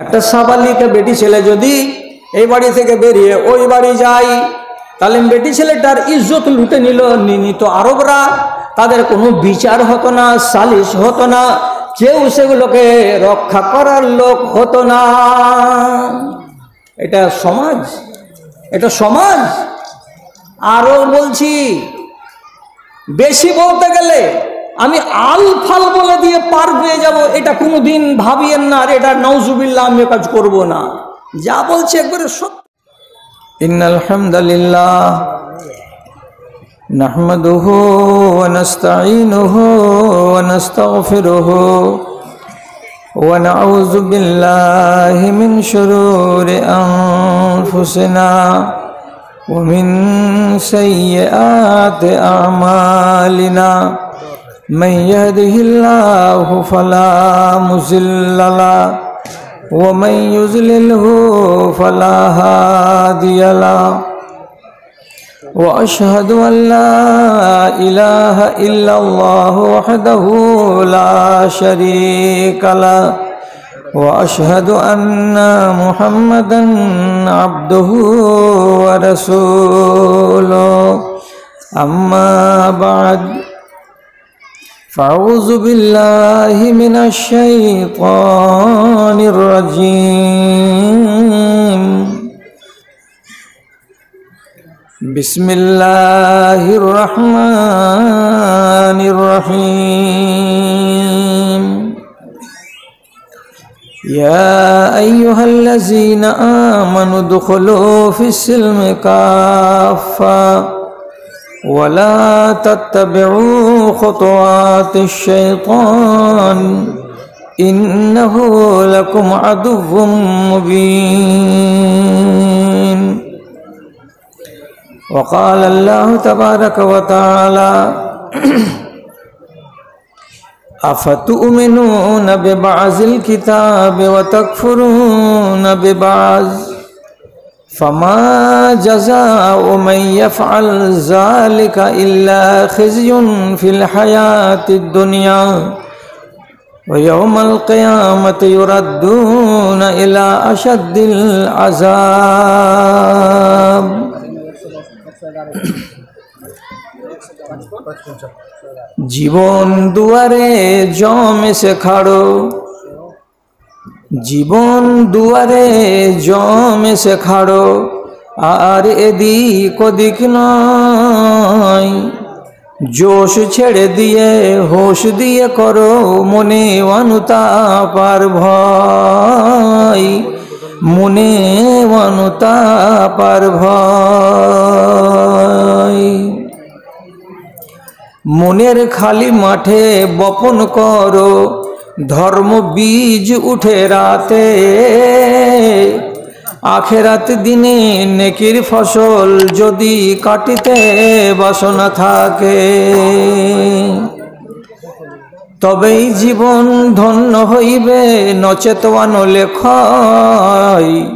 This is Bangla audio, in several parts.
একটা সাবালিকা বেটি ছেলে যদি এই বাড়ি থেকে বেরিয়ে ওই বাড়ি যায় তাহলে বেটি ছেলেটার ইজ্জত লুটে নিল নিত আরবরা, তাদের কোনো বিচার হতো না, সালিশ হতো না, কেউ সেগুলোকে রক্ষা করার লোক হতো না। এটা সমাজ এটা সমাজ। আরও বলছি, বেশি বলতে গেলে আমি আল ফাল বলে দিয়ে পার পেয়ে যাব এটা কোনো দিন ভাবিয়েন না আর এটা নৌজুবিল্লা আমি কাজ করব না যা বলছি একবারে সত্য إن الحمد لله نحمده ونستعينه ونستغفره ونعوذ بالله من شرور أنفسنا ومن سيئات أعمالنا من يهده الله فلا مزل له ومن يزلله فلا هادي له. وأشهد أن لا إله إلا الله وحده لا شريك له وأشهد أن محمدا عبده ورسوله. أما بعد فأعوذ بالله من الشيطان الرجيم. بسم الله الرحمن الرحيم. يا أيها الذين آمنوا ادخلوا في السلم كافةً. वला तत्तबुआतौन इन्नकुम अदुम मुबीन वक़ाल अल्लाह तबारक व ताला अफतुमिनून बिबाज़िल किताब व तकफुरून बिबाज़ فما جزاء من يفعل ذلك إلا خزي في الحياة الدنيا ويوم القيامة يردون إلى أشد العذاب জীবন দুয়ারে জমেছে খাড়ো জীবন দুয়ারে জমেছে খাড়ো, আর এদিক ওদিক নয়। জোশ ছেড়ে দিয়ে, হোশ দিয়ে করো মনে অনুতা পার ভয়। মনে অনুতা পার ভয়। মনের খালি মাঠে বপন করো ধর্ম বীজ উঠে রাতে। আখেরাত দিনে নেকির ফসল যদি কাটিতে বাসনা থাকে। তবেই জীবন ধন্য হইবে নচেতওয়ান লেখয়।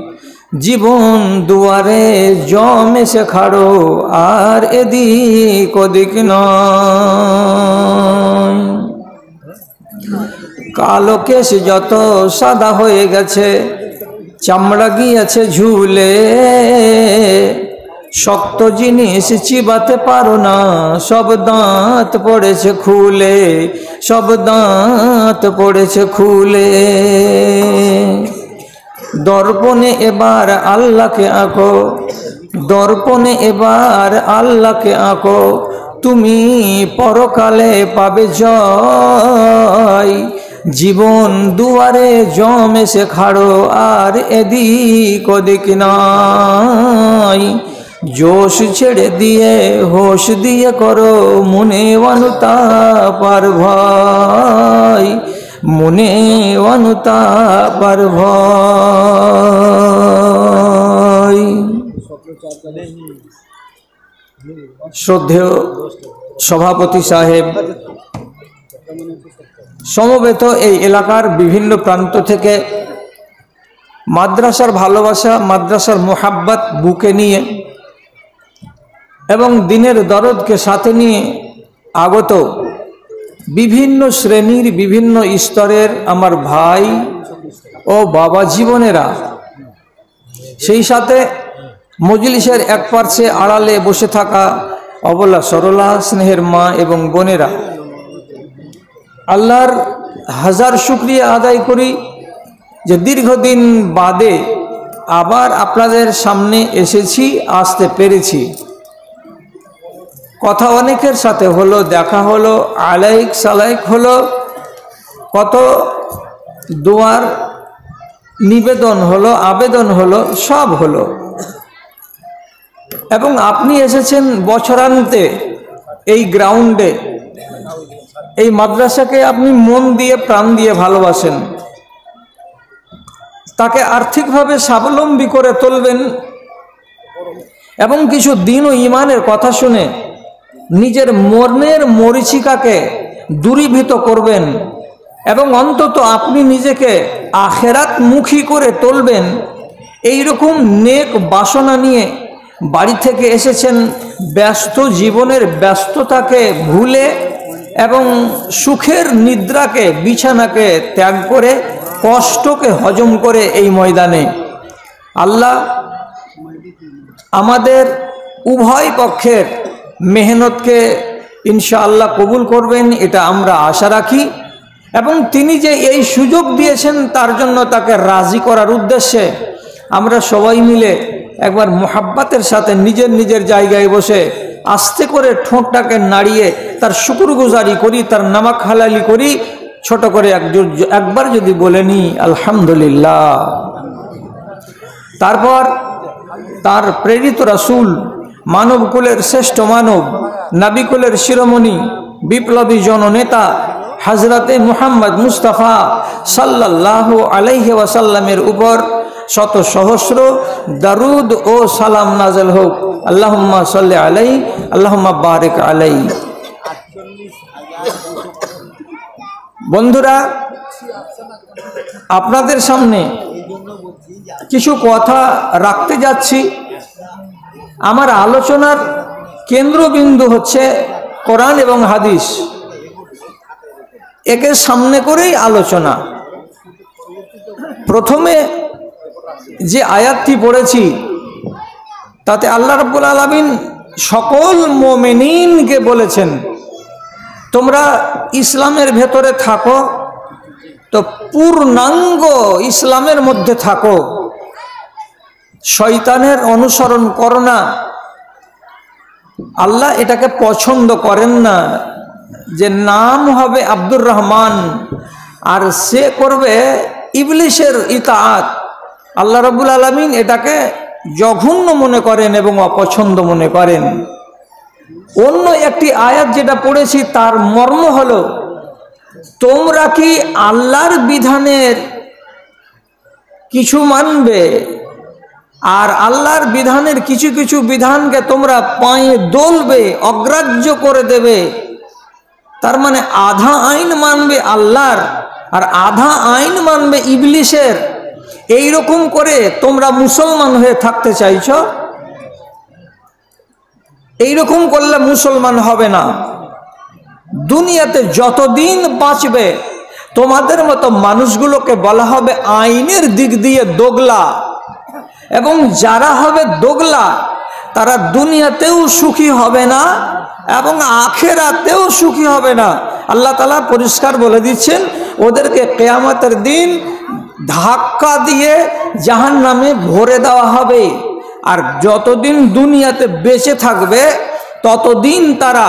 জীবন দুয়ারে জমেছে খাড়ো, আর এদিক ওদিক নয়। কালো কেশ যত সাদা হয়ে গেছে, চামড়া গিয়েছে ঝুলে। শক্ত জিনিস চিবাতে পারো না, সব দাঁত পড়েছে খুলে, সব দাঁত পড়েছে খুলে। দর্পণে এবার আল্লাহকে আঁকো, দর্পণে এবার আল্লাহকে আঁকো, তুমি পরকালে পাবে জয়। জীবন দুয়ারে জমেছে খাড়ো, আর এদিক ওদিক নয় জোশ ছেড়ে দিয়ে, হোশ দিয়ে করো, মনে অনুতা পার ভয়। মনে অনুতা পার ভয়। শ্রদ্ধেয় সভাপতি সাহেব সমবেত এই এলাকার বিভিন্ন প্রান্ত থেকে মাদ্রাসার ভালোবাসা, মাদ্রাসার মোহাব্বত বুকে নিয়ে এবং দিনের দরদকে সাথে নিয়ে আগত বিভিন্ন শ্রেণির বিভিন্ন স্তরের আমার ভাই ও বাবা জীবনেরা, সেই সাথে মজলিসের এক পার্শ্বে আড়ালে বসে থাকা অবলা সরলা স্নেহের মা এবং বোনেরা আল্লাহর হাজার শুক্রিয়া আদায় করি যে দীর্ঘদিন বাদে আবার আপনাদের সামনে এসেছি, আসতে পেরেছি। কথা অনেকের সাথে হলো, দেখা হলো, আলাইক সালাইক হলো, কত দুয়ার নিবেদন হলো, আবেদন হলো, সব হলো। এবং আপনি এসেছেন বছরান্তে এই গ্রাউন্ডে। এই মাদ্রাসাকে আপনি মন দিয়ে, প্রাণ দিয়ে ভালোবাসেন। তাকে আর্থিকভাবে স্বাবলম্বী করে তুলবেন এবং কিছু দিন ও ইমানের কথা শুনে নিজের মর্মের মরিচিকাকে দূরীভূত করবেন এবং অন্তত আপনি নিজেকে আখেরাত মুখী করে তুলবেন। এইরকম নেক বাসনা নিয়ে বাড়ি থেকে এসেছেন, ব্যস্ত জীবনের ব্যস্ততাকে ভুলে এবং সুখের নিদ্রাকে, বিছানাকে ত্যাগ করে, কষ্টকে হজম করে এই ময়দানে। আল্লাহ আমাদের উভয় পক্ষের মেহনতকে ইনশাআল্লাহ কবুল করবেন, এটা আমরা আশা রাখি। এবং তিনি যে এই সুযোগ দিয়েছেন, তার জন্য তাকে রাজি করার উদ্দেশ্যে আমরা সবাই মিলে একবার মোহাব্বাতের সাথে নিজের নিজের জায়গায় বসে আস্তে করে ঠোঁটটাকে নাড়িয়ে তার শুকুরগুজারি করি, তার নামাক হালালি করি, ছোট করে একবার যদি বলে নি, আলহামদুলিল্লাহ। তারপর তার প্রেরিত রাসুল মানবকুলের শ্রেষ্ঠ মানব নাবিকুলের শিরোমণি, বিপ্লবী জননেতা, হাজরাতে মুহাম্মদ মুস্তাফা সাল্লাহ আলাইহি ওয়াসাল্লামের উপর শত সহস্র দারুদ ও সালাম নাজেল হোক। আল্লাহম্মা সাল্লি আলাই, আল্লাহম্মা বারেক আলাই। বন্ধুরা, আপনাদের সামনে কিছু কথা রাখতে যাচ্ছি। আমার আলোচনার কেন্দ্রবিন্দু হচ্ছে কোরআন এবং হাদিস। একে সামনে করেই আলোচনা। প্রথমে যে আয়াতটি পড়েছি, তাতে আল্লাহ রব্বুল আলমিন সকল মোমেনিনকে বলেছেন, তোমরা ইসলামের ভেতরে থাকো, তো পূর্ণাঙ্গ ইসলামের মধ্যে থাকো। শয়তানের অনুসরণ করো না। আল্লাহ এটাকে পছন্দ করেন না, যে নাম হবে আব্দুর রহমান, আর সে করবে ইবলিশের ইতাত আল্লাহ রবুল আলমিন এটাকে জঘন্য মনে করেন এবং অপছন্দ মনে করেন। অন্য একটি আয়াত যেটা পড়েছি, তার মর্ম হল, তোমরা কি আল্লাহর বিধানের কিছু মানবে? আর আল্লাহর বিধানের কিছু কিছু বিধানকে তোমরা পায়ে দলবে, অগ্রাহ্য করে দেবে। তার মানে আধা আইন মানবে আল্লাহর, আর আধা আইন মানবে ইবলিশের। এই রকম করে তোমরা মুসলমান হয়ে থাকতে চাইছ? এই রকম করলে মুসলমান হবে না। দুনিয়াতে যতদিন বাঁচবে, তোমাদের মতো মানুষগুলোকে বলা হবে আইনের দিক দিয়ে দোগলা। এবং যারা হবে দোগলা, তারা দুনিয়াতেও সুখী হবে না এবং আখেরাতেও সুখী হবে না। আল্লাহ তালা পরিষ্কার বলে দিচ্ছেন, ওদেরকে কেয়ামতের দিন ধাক্কা দিয়ে জাহান নামে ভরে দেওয়া হবে। আর যতদিন দুনিয়াতে বেঁচে থাকবে, ততদিন তারা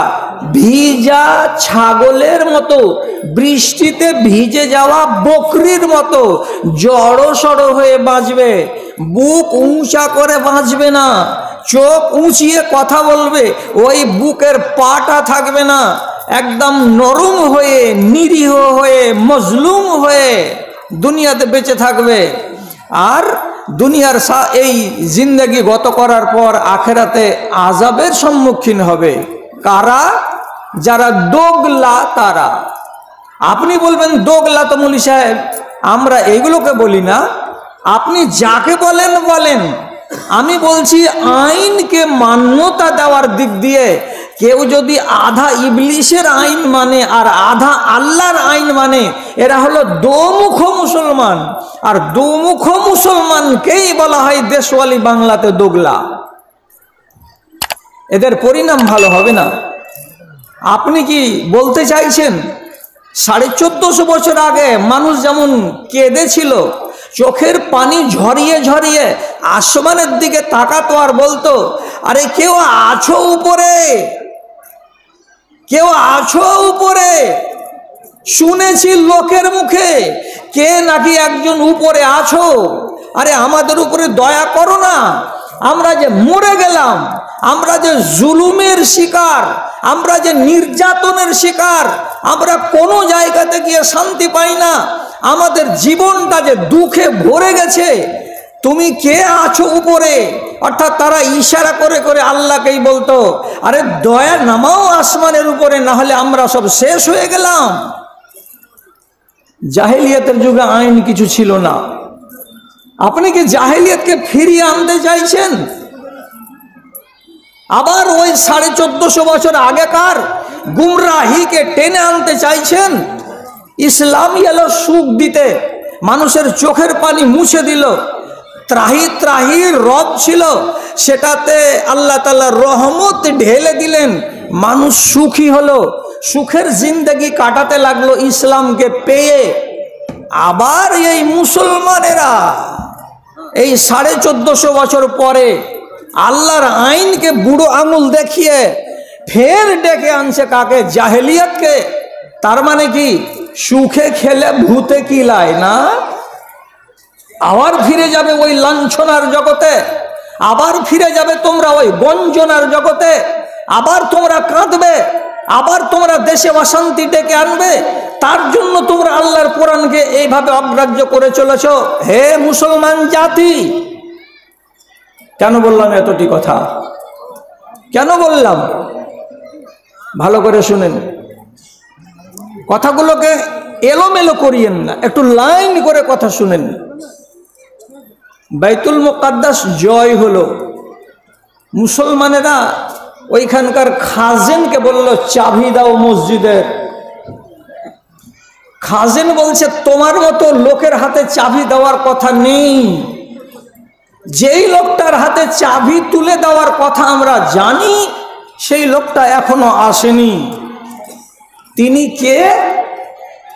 ভিজা ছাগলের মতো, বৃষ্টিতে ভিজে যাওয়া বকরির মতো জড়ো সড়ো হয়ে বাঁচবে। বুক উঁচা করে বাঁচবে না, চোখ উঁচিয়ে কথা বলবে, ওই বুকের পাটা থাকবে না। একদম নরম হয়ে, নিরীহ হয়ে, মজলুম হয়ে দুনিয়াতে বেঁচে থাকবে। আর দুনিয়ার এই জিন্দগি গত করার পর আখেরাতে আজাবের সম্মুখীন হবে। কারা? যারা দোগলা তারা। আপনি বলবেন, দোগলা তো মুলি সাহেব, আমরা এগুলোকে বলি না। আপনি যাকে বলেন বলেন। আমি বলছি, আইনকে মান্যতা দেওয়ার দিক দিয়ে কেউ যদি আধা ইবলিশের আইন মানে আর আধা আল্লাহর আইন মানে এরা হলো দোমুখ মুসলমান। আর দোমুখ মুসলমানকেই বলা হয় দেশওয়ালি বাংলাতে দোগলা। এদের পরিণাম ভালো হবে না। আপনি কি বলতে চাইছেন? সাড়ে চোদ্দশো বছর আগে মানুষ যেমন কেঁদেছিল, চোখের পানি ঝরিয়ে ঝরিয়ে আসমানের দিকে তাকাতো আর বলতো, আরে কেউ আছো উপরে? কেউ আছো উপরে? শুনেছি লোকের মুখে। কে নাকি একজন উপরে আছো? আরে আমাদের উপরে দয়া করো না। আমরা যে মরে গেলাম, আমরা যে জুলুমের শিকার, আমরা যে নির্যাতনের শিকার, আমরা কোনো জায়গাতে গিয়ে শান্তি পাই না। আমাদের জীবনটা যে দুঃখে ভরে গেছে তুমি কে আছো উপরে? অর্থাৎ তারা ইশারা করে করে আল্লাহকেই বলতো, আরে দয়া নামাও আসমানের উপরে না হলে আমরা সব শেষ হয়ে গেলাম। জাহেলিয়াতের যুগে আইন কিছু ছিল না। আপনি কি জাহেলিয়াতকে ফিরিয়ে আনতে চাইছেন? আবার ওই সাড়ে চোদ্দশো বছর আগেকার গুমরাহিকে টেনে আনতে চাইছেন? ইসলামই এলো সুখ দিতে, মানুষের চোখের পানি মুছে দিল। ত্রাহি ত্রাহি রব ছিল। সেটাতে আল্লাহ তালা রহমত ঢেলে দিলেন। মানুষ সুখী হলো। সুখের জিন্দগি কাটাতে লাগল ইসলামকে পেয়ে। আবার এই মুসলমানেরা এই সাড়ে চোদ্দশো বছর পরে আল্লাহর আইনকে বুড়ো আঙুল দেখিয়ে ফের ডেকে আনছে কাকে? জাহেলিয়াতকে। তার মানে কি? সুখে খেলে ভূতে কিলায় না? আবার ফিরে যাবে ওই লাঞ্ছনার জগতে, আবার ফিরে যাবে তোমরা ওই গঞ্জনার জগতে, আবার তোমরা কাঁদবে, আবার তোমরা দেশে অশান্তি ডেকে আনবে। তার জন্য তোমরা আল্লাহর কোরআনকে এইভাবে অগ্রাহ্য করে চলেছ। হে মুসলমান জাতি! কেন বললাম এতটি কথা? কেন বললাম? ভালো করে শুনেন। কথাগুলোকে এলোমেলো করিয়েন না, একটু লাইন করে কথা শুনেন। বাইতুল মোকাদ্দাস জয় হলো। মুসলমানেরা ওইখানকার খাজেনকে বলল, চাবি দাও মসজিদের। খাজেন বলছে, তোমার মতো লোকের হাতে চাবি দেওয়ার কথা নেই। যেই লোকটার হাতে চাবি তুলে দেওয়ার কথা আমরা জানি, সেই লোকটা এখনও আসেনি। তিনি কে?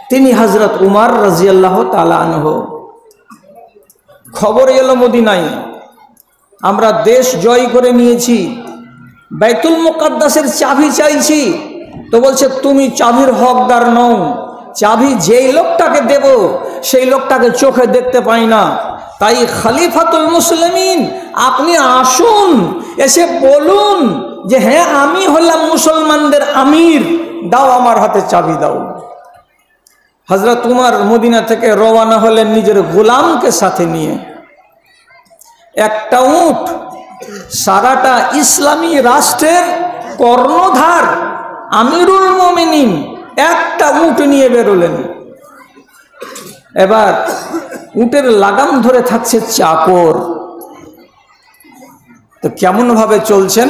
তিনি হজরত উমার রাজিয়াল্লাহ তালানহ খবর এলো মদিনাই আমরা দেশ জয় করে নিয়েছি। বাইতুল মোকাদ্দাসের চাবি চাইছি। তো বলছে, তুমি চাবির হকদার নও। চাবি যেই লোকটাকে দেব, সেই লোকটাকে চোখে দেখতে পাই না। তাই খালিফাতুল মুসলিমিন, আপনি আসুন, এসে বলুন যে হ্যাঁ আমি হলাম মুসলমানদের আমির। দাও আমার হাতে চাবি দাও। হজরত উমার মদিনা থেকে রওয়ানা হলেন নিজের গোলামকে সাথে নিয়ে। একটা উঠ সারাটা ইসলামী রাষ্ট্রের কর্ণধার আমিরুল মোমিনিন একটা উঠ নিয়ে বেরোলেন। এবার উটের লাগাম ধরে থাকছে চাকর। তো কেমনভাবে চলছেন?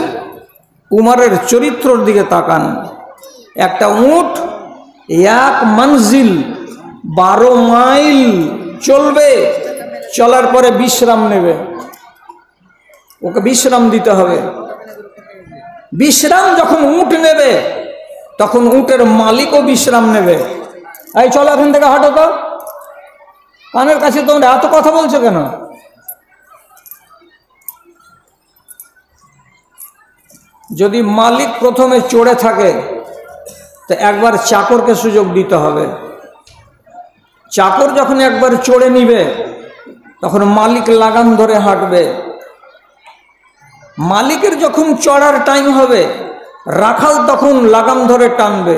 উমারের চরিত্রর দিকে তাকান। একটা উঠ এক মঞ্জিল বারো মাইল চলবে, চলার পরে বিশ্রাম নেবে। ওকে বিশ্রাম দিতে হবে। বিশ্রাম যখন উঠ নেবে, তখন উটের মালিকও বিশ্রাম নেবে। এই চলো এখান থেকে হাঁটো তো। কানের কাছে তোমরা এত কথা বলছো কেন? যদি মালিক প্রথমে চড়ে থাকে তো একবার চাকরকে সুযোগ দিতে হবে। চাকর যখন একবার চড়ে নিবে, তখন মালিক লাগাম ধরে হাঁটবে। মালিকের যখন চড়ার টাইম হবে, রাখাল তখন লাগাম ধরে টানবে।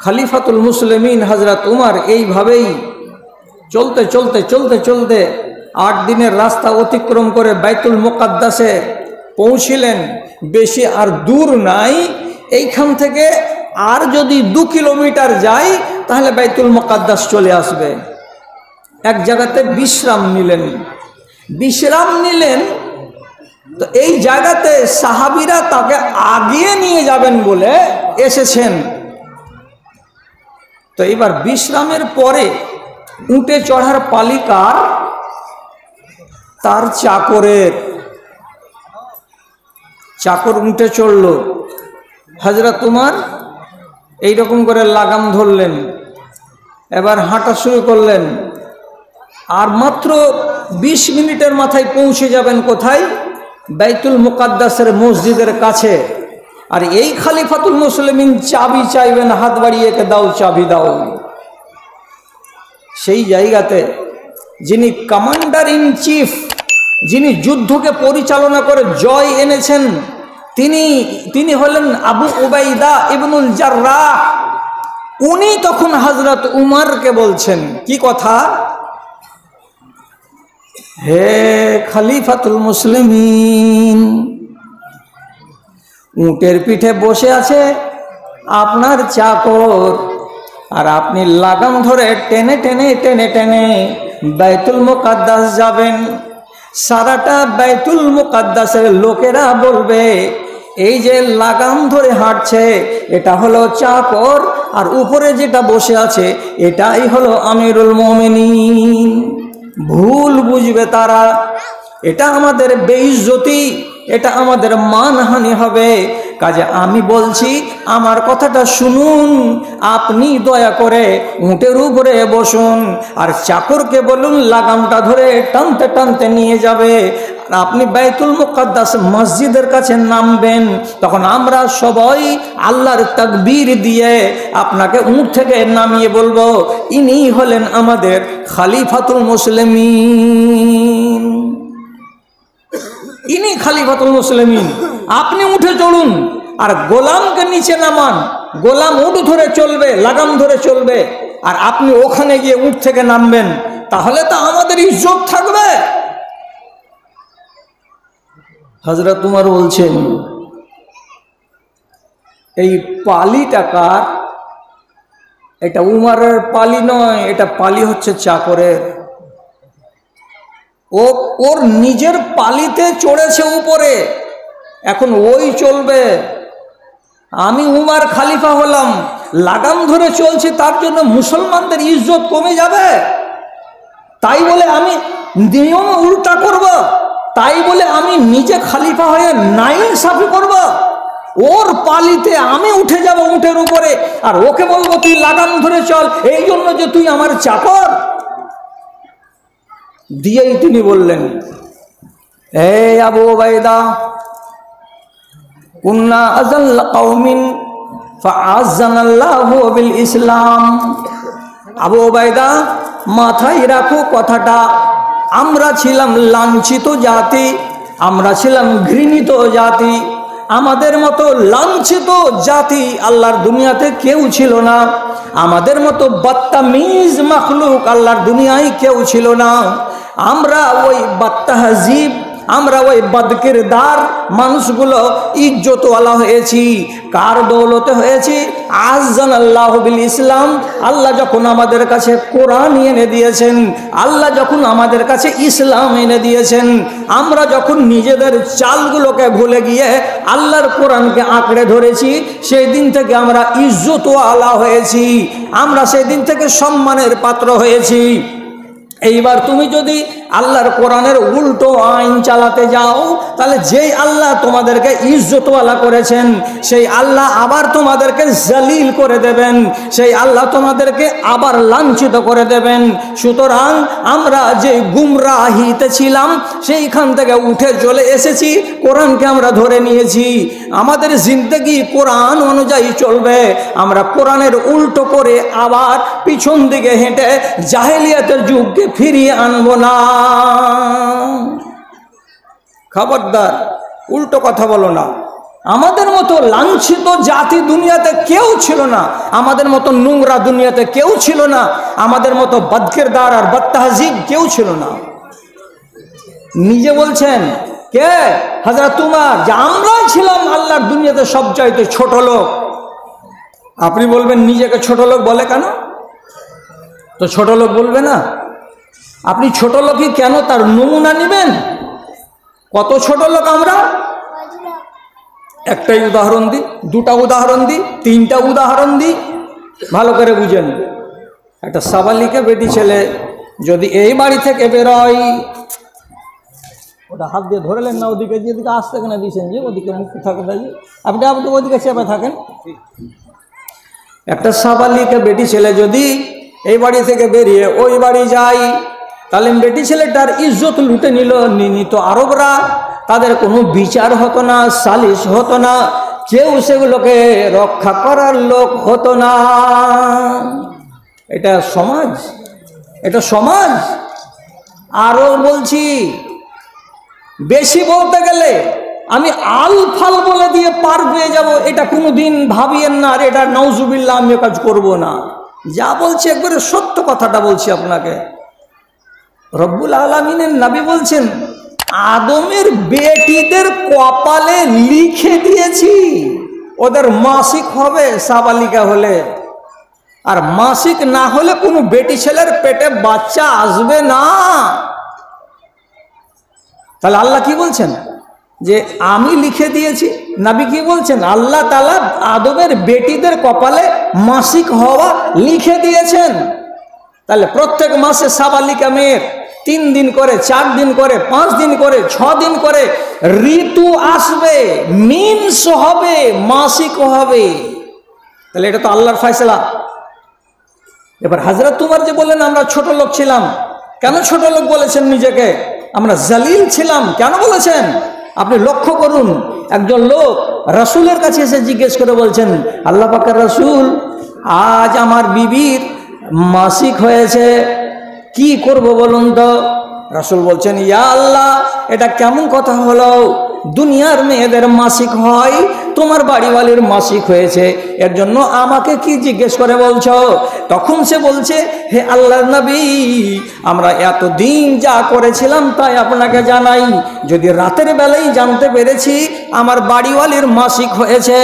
খালিফাতুল মুসলিমিন হাজরাত উমার এইভাবেই চলতে চলতে চলতে চলতে আট দিনের রাস্তা অতিক্রম করে বাইতুল মোকাদ্দাসে পৌঁছিলেন। বেশি আর দূর নাই। এইখান থেকে আর যদি দু কিলোমিটার যাই, তাহলে বাইতুল মোকাদ্দাস চলে আসবে। এক জায়গাতে বিশ্রাম নিলেন। বিশ্রাম নিলেন, তো এই জায়গাতে সাহাবিরা তাকে আগিয়ে নিয়ে যাবেন বলে এসেছেন। তো এবার বিশ্রামের পরে উঠে চড়ার পালিকার তার চাকরের, চাকর উঠে চড়ল। হাজরা তোমার এই রকম করে লাগাম ধরলেন, এবার হাঁটা শুরু করলেন, আর মাত্র ২০ মিনিটের মাথায় পৌঁছে যাবেন কোথায়? বাইতুল মুকাদ্দাসের মসজিদের কাছে। আর এই খালিফাতুল মুসলিমিন চাবি চাইবেন, হাত বাড়িয়ে দাও, চাবি দাও। সেই জায়গাতে যিনি কমান্ডার ইন চিফ, যিনি যুদ্ধকে পরিচালনা করে জয় এনেছেন তিনি তিনি হলেন আবু উবাইদা ইবনুল জার্রাহ। উনি তখন হজরত উমারকে বলছেন, কি কথা? হে খালিফাতুল মুসলিমিন, উটের পিঠে বসে আছে আপনার চাকর, আর আপনি লাগাম ধরে টেনে টেনে টেনে টেনে বাইতুল মোকাদ্দাস যাবেন। সারাটা বেতুল মুকাদ্দাসের লোকেরা বলবে, এই যে লাগাম ধরে হাঁটছে, এটা হলো চাপর, আর উপরে যেটা বসে আছে, এটাই হলো আমিরুল মোমিনিন। ভুল বুঝবে তারা, এটা আমাদের বেইজ্জতি, এটা আমাদের মানহানি হবে। কাজে আমি বলছি, আমার কথাটা শুনুন, আপনি দয়া করে উঁটের উপরে বসুন, আর চাকরকে বলুন, লাগামটা ধরে টানতে টানতে নিয়ে যাবে। আপনি বাইতুল মুকাদ্দাস মসজিদের কাছে নামবেন, তখন আমরা সবাই আল্লাহর তাকবীর দিয়ে আপনাকে উঁট থেকে নামিয়ে বলব, ইনি হলেন আমাদের খালিফাতুল মুসলিমিন। ইনি খালিফাতুল মুসলিমিন। আপনি উঠে চড়ুন আর গোলামকে নিচে নামান। গোলাম উঠ ধরে চলবে, লাগাম ধরে চলবে। আর আপনি ওখানে গিয়ে উঠ থেকে নামবেন। তাহলে তো আমাদের ইজ্জত থাকবে। হজরত তোমার বলছেন, এই পালি টাকার এটা উমারের পালি নয়, এটা পালি হচ্ছে চাকরের। ও, ওর নিজের পালিতে চড়েছে উপরে। এখন ওই চলবে। আমি উমার খালিফা হলাম। লাগাম ধরে চলছি, তার জন্য মুসলমানদের ইজ্জত কমে যাবে। তাই বলে আমি নিয়ম উল্টা করব। তাই বলে আমি নিজে খালিফা হয়ে নাইন সাফি করব। ওর পালিতে আমি উঠে যাব উঠের উপরে। আর ওকে বলব, তুই লাগাম ধরে চল। এই জন্য যে তুই আমার চাকর। দিয়েই তিনি বললেন হে আবু ওবায়দা কুন্না কওমিন ফাআযানাল্লাহু বিল ইসলাম। আবু ওবায়দা মাথায় রাখো কথাটা, আমরা ছিলাম লাঞ্ছিত জাতি, আমরা ছিলাম ঘৃণিত জাতি, আমাদের মতো লাঞ্ছিত জাতি আল্লাহর দুনিয়াতে কেউ ছিল না, আমাদের মতো বাত্তামিজ মাখলুক আল্লাহর দুনিয়ায় কেউ ছিল না, আমরা ওই বাত্তাহাজিব আমরা ওই বদকের দার মানুষগুলো ইজ্জতওয়ালা হয়েছি। কার দৌলতে হয়েছি? আজান আল্লাহ বিল ইসলাম। আল্লাহ যখন আমাদের কাছে কোরআন এনে দিয়েছেন, আল্লাহ যখন আমাদের কাছে ইসলাম এনে দিয়েছেন, আমরা যখন নিজেদের চালগুলোকে ভুলে গিয়ে আল্লাহর কোরআনকে আঁকড়ে ধরেছি, সেই দিন থেকে আমরা ইজ্জতওয়ালা হয়েছি। আমরা সেই দিন থেকে সম্মানের পাত্র হয়েছি। এইবার তুমি যদি আল্লাহর কোরআনের উল্টো আইন চালাতে যাও, তাহলে যেই আল্লাহ তোমাদেরকে ইজ্জতওয়ালা করেছেন, সেই আল্লাহ আবার তোমাদেরকে জালিল করে দেবেন, সেই আল্লাহ তোমাদেরকে আবার লাঞ্ছিত করে দেবেন। সুতরাং আমরা যে গুমরাহিতে ছিলাম, সেইখান থেকে উঠে চলে এসেছি, কোরআনকে আমরা ধরে নিয়েছি। আমাদের জিন্দগি কোরআন অনুযায়ী চলবে, আমরা কোরআনের উল্টো করে আবার পিছন দিকে হেঁটে জাহেলিয়াতের যুগকে ফিরিয়ে আনব না। খবরদার, উল্টো কথা বলো না। আমাদের মতো লাঞ্ছিত জাতি দুনিয়াতে কেউ ছিল না। আমাদের মতো নোংরা দুনিয়াতে কেউ ছিল না। আমাদের মতো বদকিরদার আর বদতাহজিব কেউ ছিল না। নিজে বলছেন, কে? হাজরা তোমার যে আমরাই ছিলাম আল্লাহর দুনিয়াতে সবচাইতে ছোট লোক। আপনি বলবেন, নিজেকে ছোট লোক বলে কেন? তো ছোট লোক বলবে না? আপনি ছোট লোকই কেন তার নমুনা নেবেন? কত ছোট লোক আমরা? একটাই উদাহরণ দিই দুটা উদাহরণ দিই তিনটা উদাহরণ দিই ভালো করে বুঝেন একটা সাবালিকে বেটি ছেলে যদি এই বাড়ি থেকে বেরোয় ওটা হাত দিয়ে ধরলেন না ওদিকে যেদিকে আসতে কেন দিয়েছেন যে? ওদিকে মুক্তি থাকে যে? আপনি আপনি ওদিকে চেপে থাকেন। একটা সাবালিকে বেটি ছেলে যদি এই বাড়ি থেকে বেরিয়ে ওই বাড়ি যাই। তাহলে বেটি ছেলেটার ইজ্জত লুটে নিল নিত আরবরা। তাদের কোনো বিচার হতো না, সালিশ হতো না, কেউ সেগুলোকে রক্ষা করার লোক হতো না। এটা সমাজ এটা সমাজ। আরও বলছি, বেশি বলতে গেলে আমি আল ফাল বলে দিয়ে পার পেয়ে যাব, এটা কোনো দিন ভাবিয়েন না, আর এটা নৌজুবিল্লা আমি কাজ করব না। যা বলছি একবারে সত্য কথাটা বলছি আপনাকে। রব্বুল আলমিনের নাবি বলছেন, আদমের বেটিদের কপালে লিখে দিয়েছি, ওদের মাসিক হবে সাবালিকা হলে। আর মাসিক না হলে কোনো বেটি ছেলের পেটে বাচ্চা আসবে না। তাহলে আল্লাহ কি বলছেন? যে আমি লিখে দিয়েছি। নাবি কি বলছেন? আল্লাহ তালা আদমের বেটিদের কপালে মাসিক হওয়া লিখে দিয়েছেন। তাহলে প্রত্যেক মাসে সাবালিকা মেয়ের তিন দিন করে, চার দিন করে, পাঁচ দিন করে, ছ দিন করে ঋতু আসবে, মিনস হবে, মাসিক হবে। তাহলে এটা তো আল্লাহর ফয়সলা। এবার হাজরত তোমার যে বললেন, আমরা ছোট লোক ছিলাম। কেন ছোট লোক বলেছেন নিজেকে? আমরা জালিল ছিলাম। কেন বলেছেন? আপনি লক্ষ্য করুন, একজন লোক রাসুলের কাছে এসে জিজ্ঞেস করে বলছেন, আল্লাহ পাকের রসুল, আজ আমার বিবির মাসিক হয়েছে, কি করব বলুন তো? রাসুল বলছেন, ইয়া আল্লাহ, এটা কেমন কথা হলো? দুনিয়ার মেয়েদের মাসিক হয় তোমার বাড়িওয়ালির মাসিক হয়েছে, এর জন্য আমাকে কি জিজ্ঞেস করে বলছ? তখন সে বলছে, হে আল্লাহ নবী, আমরা এত দিন যা করেছিলাম তাই আপনাকে জানাই। যদি রাতের বেলায় জানতে পেরেছি, আমার বাড়িওয়ালির মাসিক হয়েছে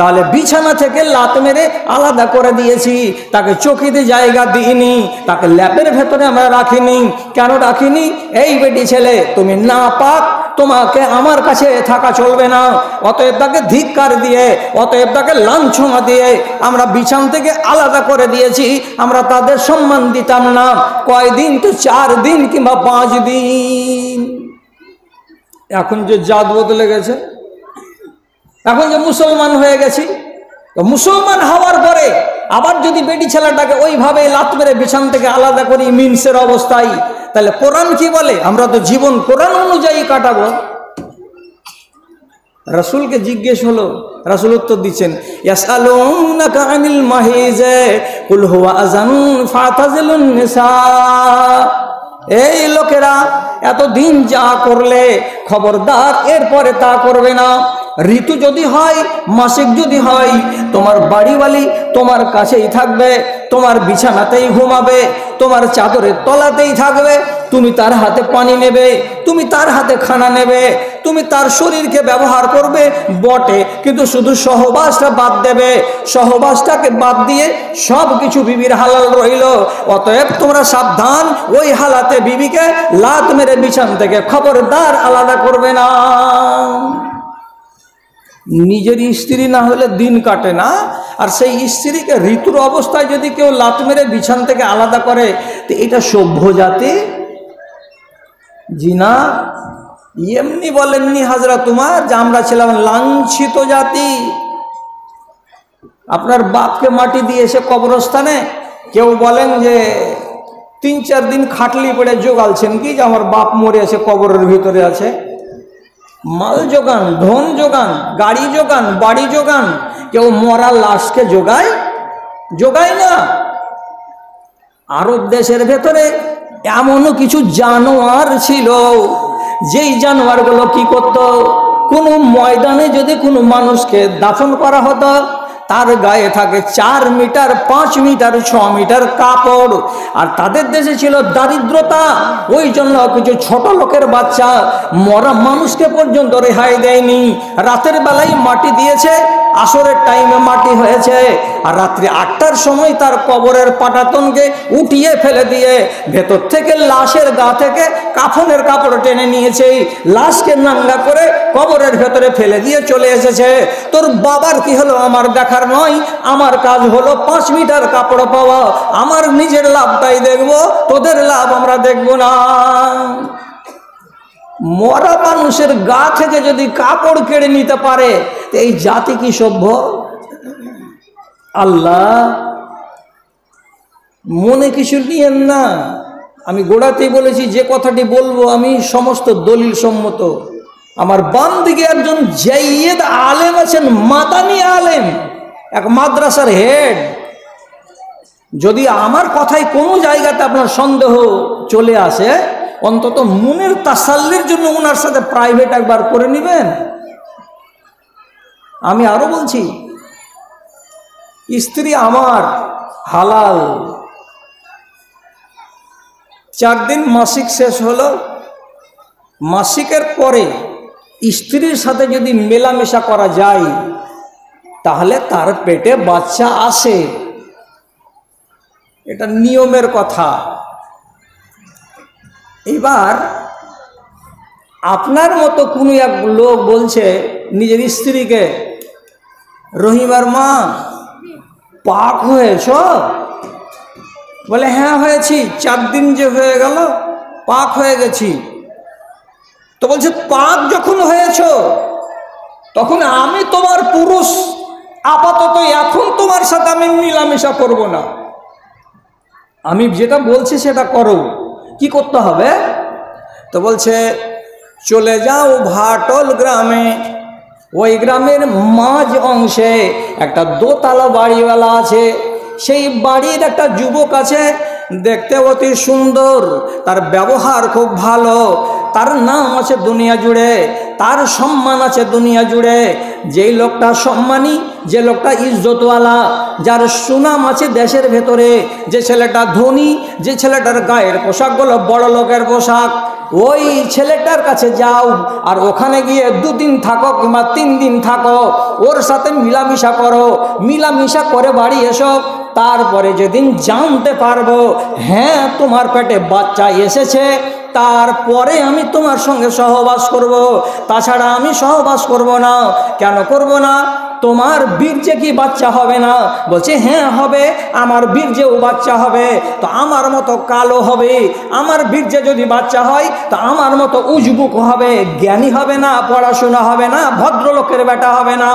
তাহলে বিছানা থেকে লাত মেরে আলাদা করে দিয়েছি। তাকে চকিতে জায়গা দিইনি, তাকে ল্যাপের ভেতরে আমরা রাখিনি। কেন রাখিনি? এই বেটি ছেলে, তুমি না পাক তোমাকে আমার কাছে থাকা চলবে না। অতএব তাকে ধিক্কার দিয়ে, অতএব তাকে লাঞ্ছনা দিয়ে আমরা বিছান থেকে আলাদা করে দিয়েছি। আমরা তাদের সম্মান দিতাম না। কয়দিন তো চার দিন কিংবা পাঁচ দিন। এখন যে জাত বদলে গেছে এখন যে মুসলমান হয়ে গেছি, তো মুসলমান হওয়ার পরে আবার যদি বেটি ছেলেটাকে ওইভাবে লাত মেরে বিছান থেকে আলাদা করি, মিনসের অবস্থায়, তাহলে কোরআন কি বলে? আমরা তো জীবন কোরআন অনুযায়ী কাটাবো। রাসুলকে জিজ্ঞেস হলো, রাসুল উত্তর দিচ্ছেন এই লোকেরা এত দিন যা করলে, খবরদার, এরপরে তা করবে না। ঋতু যদি হয়, মাসিক যদি হয়, তোমার বাড়িওয়ালি তোমার কাছেই থাকবে, তোমার বিছানাতেই ঘুমাবে, তোমার চাদরের তলাতেই থাকবে, তুমি তার হাতে পানি নেবে, তুমি তার হাতে খানা নেবে, তুমি তার শরীরকে ব্যবহার করবে, বটে, কিন্তু শুধু সহবাসটা বাদ দেবে, সহবাসটাকে বাদ দিয়ে সব কিছু বিবির হালাল রইল। অতএব তোমরা সাবধান, ওই হালাতে বিবিকে লাত মেরে বিছান থেকে খবরদার আলাদা করবে না। নিজের স্ত্রী না হলে দিন কাটে না। আর সেই স্ত্রীকে ঋতুর অবস্থায় যদি কেউ লাত মেরে বিছান থেকে আলাদা করে, তো এটা সভ্য জাতি। জি না এমনি বলেননি হাজরা তোমার যে আমরা ছিলাম লাঞ্ছিত জাতি। আপনার বাপকে মাটি দিয়ে এসে কবরস্থানে কেউ বলেন যে, তিন চার দিন খাটলি পড়ে জোগালছেন কি যে আমার বাপ মরে আছে কবরের ভিতরে আছে? মাল যোগান, ধন যোগান, গাড়ি যোগান, বাড়ি যোগান, কেউ মরা লাশকে যোগায়? যোগায় না। আরব দেশের ভেতরে এমনও কিছু জানোয়ার ছিল, যেই জানোয়ারগুলো কি করত? কোনো ময়দানে যদি কোনো মানুষকে দাফন করা হতো তার গায়ে থাকে চার মিটার, পাঁচ মিটার, ছ মিটার কাপড়। আর তাদের দেশে ছিল দারিদ্রতা। ওই জন্য কিছু ছোট লোকের বাচ্চা মরা মানুষকে পর্যন্ত রেহাই দেয়নি। রাতের বেলায় মাটি দিয়েছে, আসরের টাইমে মাটি হয়েছে। আর রাত্রি আটটার সময় তার কবরের পাটাতনকে উঠিয়ে ফেলে দিয়ে ভেতর থেকে লাশের গা থেকে কাফনের কাপড় টেনে নিয়েছে। লাশকে নাঙ্গা করে কবরের ভেতরে ফেলে দিয়ে চলে এসেছে। তোর বাবার কি হলো? আমার দেখার নয় আমার কাজ হলো পাঁচ মিটার কাপড় পাওয়া। আমার নিজের লাভটাই দেখব, তোদের লাভ আমরা দেখব না। মরা মানুষের গা থেকে যদি কাপড় কেড়ে নিতে পারে এই জাতি কি সভ্য? আল্লাহ, মনে কিছু নিয়েন না। আমি গোড়াতেই বলেছি, যে কথাটি বলব আমি সমস্ত দলিল সম্মত। আমার বাম দিকে একজন জাইয়েদ আলেম আছেন মাতানি আলেম। এক মাদ্রাসার হেড। যদি আমার কথায় কোনো জায়গাতে আপনার সন্দেহ চলে আসে, অন্তত মনের তাসাল্লির জন্য ওনার সাথে প্রাইভেট একবার করে নেবেন। আমি আরও বলছি, স্ত্রী আমার হালাল। চার দিন মাসিক শেষ হলো। মাসিকের পরে স্ত্রীর সাথে যদি মেলামেশা করা যায় তাহলে তার পেটে বাচ্চা আসে। এটা নিয়মের কথা। এবার আপনার মতো কোনো এক লোক বলছে, নিজের স্ত্রীকে রহিমার মা, পাক হয়েছ? বলে হ্যাঁ হয়েছি। চার দিন যে হয়ে গেল, পাক হয়ে গেছি। তো বলছে, পাক যখন হয়েছ, তখন আমি তোমার পুরুষ আপাতত এখন তোমার সাথে আমি মিলামেশা করব না। আমি যেটা বলছি সেটা করো। কি করতে হবে? তো বলছে, চলে যাও ভাটল গ্রামে। ওই গ্রামের মাঝ অংশে একটা দোতলা বাড়িওয়ালা আছে। সেই বাড়ির একটা যুবক আছে, দেখতে অতি সুন্দর। তার ব্যবহার খুব ভালো। তার নাম আছে দুনিয়া জুড়ে। তার সম্মান আছে দুনিয়া জুড়ে। যেই লোকটা সম্মানী যে লোকটা ইজ্জতওয়ালা, যার সুনাম আছে দেশের ভেতরে, যে ছেলেটা ধনী, যে ছেলেটার গায়ের পোশাকগুলো বড় লোকের পোশাক, ওই ছেলেটার কাছে যাও আর ওখানে গিয়ে দুদিন থাকো কিংবা তিন দিন থাকো, ওর সাথে মিলামিশা করো, মিলামিশা করে বাড়ি এসো, তারপরে যেদিন জানতে পারব হ্যাঁ তোমার পেটে বাচ্চা এসেছে তারপরে আমি তোমার সঙ্গে সহবাস করব। তাছাড়া আমি সহবাস করব না। কেন করব না? তোমার বীর্যে কি বাচ্চা হবে না? বলছে হ্যাঁ হবে। আমার বীর্যেও বাচ্চা হবে, তো আমার মতো কালো হবে। আমার বীর্যে যদি বাচ্চা হয়, তো আমার মতো উজবুক হবে। জ্ঞানী হবে না, পড়াশোনা হবে না, ভদ্রলোকের বেটা হবে না।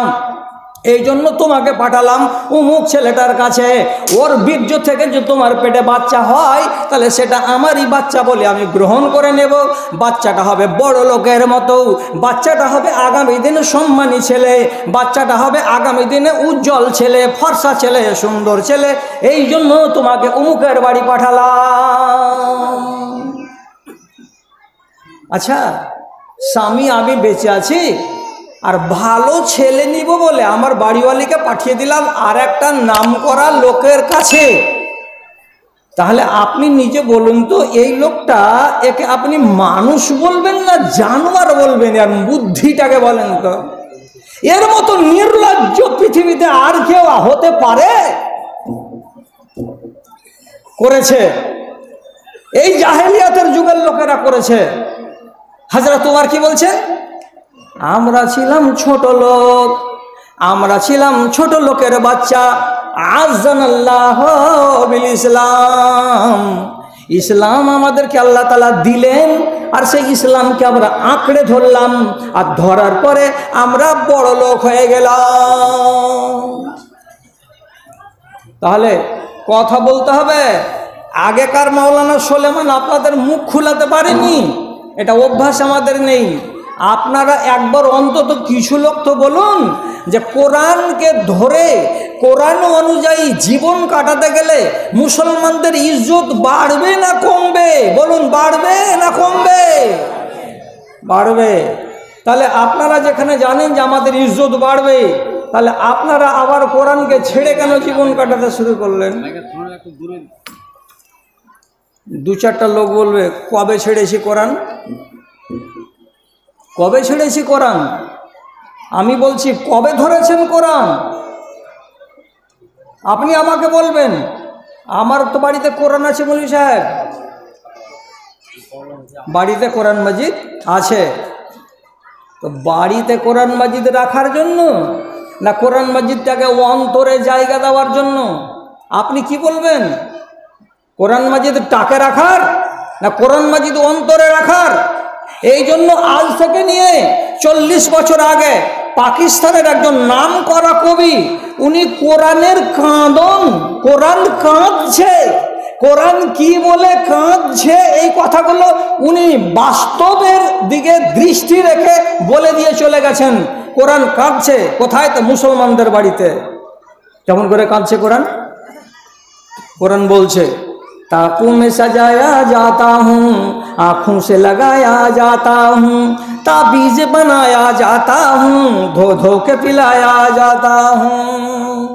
এই জন্য তোমাকে পাঠালাম উমুক ছেলেটার কাছে। ওর বীর্য থেকে যে তোমার পেটে বাচ্চা হয়, তাহলে সেটা আমারই বাচ্চা বলে আমি গ্রহণ করে নেব। বাচ্চাটা হবে বড় লোকের মতো। বাচ্চাটা হবে আগামী দিনে সম্মানী ছেলে। বাচ্চাটা হবে আগামী দিনে উজ্জ্বল ছেলে, ফর্সা ছেলে, সুন্দর ছেলে। এই জন্য তোমাকে উমুকের বাড়ি পাঠালাম। আচ্ছা স্বামী আমি বেঁচে আছি? আর ভালো ছেলে নিব বলে আমার বাড়িওয়ালিকে পাঠিয়ে দিলাম আর একটা নাম করা লোকের কাছে। তাহলে আপনি নিজে বলুন তো, এই লোকটা একে আপনি মানুষ বলবেন না জানোয়ার বলবেন আর বুদ্ধিটাকে বলেন তো? এর মতো নির্লজ্জ পৃথিবীতে আর কেউ হতে পারে? করেছে। এই জাহেলিয়াতের যুগের লোকেরা করেছে। হাজরা তোমার কি বলছে? আমরা ছিলাম ছোট লোক। আমরা ছিলাম ছোট লোকের বাচ্চা। আজান আল্লাহ ইসলাম। ইসলাম আমাদেরকে আল্লাহ তালা দিলেন, আর সেই ইসলামকে আমরা আঁকড়ে ধরলাম। আর ধরার পরে আমরা বড় লোক হয়ে গেলাম। তাহলে কথা বলতে হবে, আগেকার মাওলানা সোলেমান আপনাদের মুখ খুলাতে পারেনি। এটা অভ্যাস আমাদের নেই। আপনারা একবার অন্তত কিছু লোক তো বলুন যে কোরআনকে ধরে, কোরআন অনুযায়ী জীবন কাটাতে গেলে মুসলমানদের ইজ্জত বাড়বে না কমবে? বলুন, বাড়বে না কমবে? বাড়বে। তাহলে আপনারা যেখানে জানেন যে আমাদের ইজ্জত বাড়বে, তাহলে আপনারা আবার কোরআনকে ছেড়ে কেন জীবন কাটাতে শুরু করলেন? দু চারটা লোক বলবে, কবে ছেড়েছি কোরআন? কবে ছেড়েছি কোরআন? আমি বলছি, কবে ধরেছেন কোরআন? আপনি আমাকে বলবেন, আমার তো বাড়িতে কোরআন আছে মৌলী সাহেব। বাড়িতে কোরআন মাজিদ আছে। তো বাড়িতে কোরআন মাজিদ রাখার জন্য না কোরআন মাজিদটাকে অন্তরে জায়গা দেওয়ার জন্য? আপনি কি বলবেন? কোরআন মাজিদ টাকে রাখার না কোরআন মাজিদ অন্তরে রাখার? এই জন্য আজ থেকে নিয়ে চল্লিশ বছর আগে পাকিস্তানের একজন নাম করা কবি, উনি কোরআনের কাঁদন, কোরআন কাঁদছে। কোরআন কি বলে কাঁদছে? এই কথাগুলো উনি বাস্তবের দিকে দৃষ্টি রেখে বলে দিয়ে চলে গেছেন। কোরআন কাঁদছে। কোথায়? তো মুসলমানদের বাড়িতে। কেমন করে কাঁদছে কোরআন? কোরআন বলছে ताकों में सजाया जाता हूँ, आँखों से लगाया जाता हूँ, ताबीज बनाया जाता हूँ धो धो के पिलाया जाता हूँ।